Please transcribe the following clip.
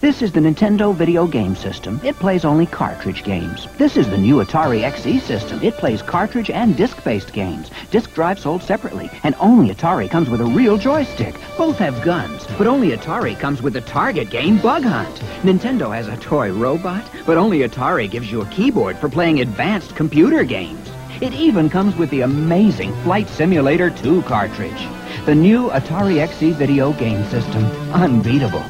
This is the Nintendo Video Game System. It plays only cartridge games. This is the new Atari XE system. It plays cartridge and disc-based games. Disc drive sold separately, and only Atari comes with a real joystick. Both have guns, but only Atari comes with a target game Bug Hunt. Nintendo has a toy robot, but only Atari gives you a keyboard for playing advanced computer games. It even comes with the amazing Flight Simulator 2 cartridge. The new Atari XE video game system. Unbeatable.